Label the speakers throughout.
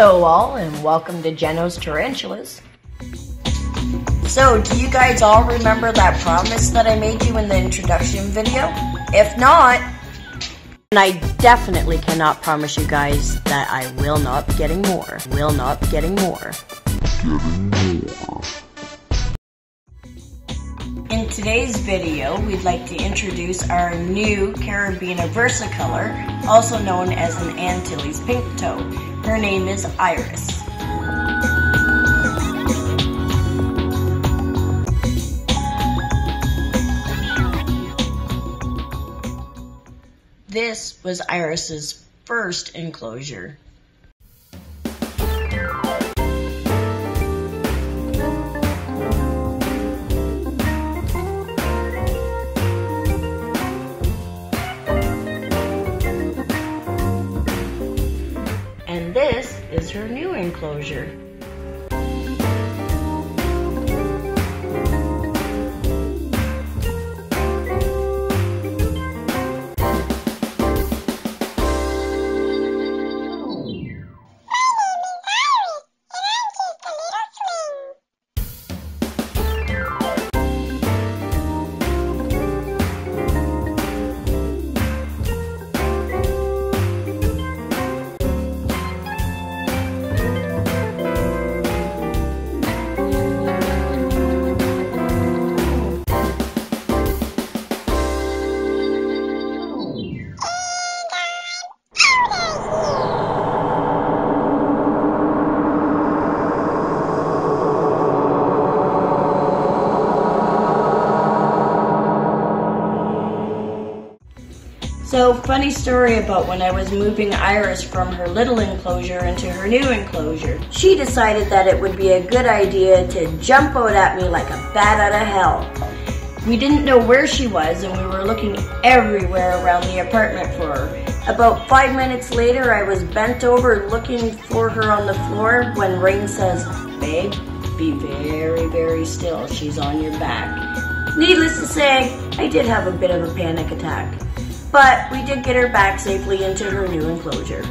Speaker 1: Hello all and welcome to Jenno's Tarantulas. So, do you guys all remember that promise that I made you in the introduction video? If not, and I definitely cannot promise you guys that I will not be getting more. Will not be getting more. In today's video, we'd like to introduce our new Caribena Versicolor, also known as an Antilles Pink Toe. Her name is Iris. This was Iris's first enclosure. Is her new enclosure. So, funny story about when I was moving Iris from her little enclosure into her new enclosure. She decided that it would be a good idea to jump out at me like a bat out of hell. We didn't know where she was and we were looking everywhere around the apartment for her. About five minutes later, I was bent over looking for her on the floor when Rayne says, Babe, be very, very still. She's on your back. Needless to say, I did have a bit of a panic attack but we did get her back safely into her new enclosure.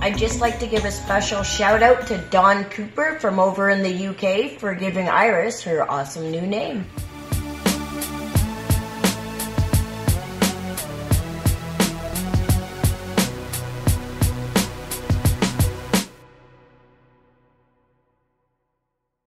Speaker 1: I'd just like to give a special shout out to Don Cooper from over in the UK for giving Iris her awesome new name.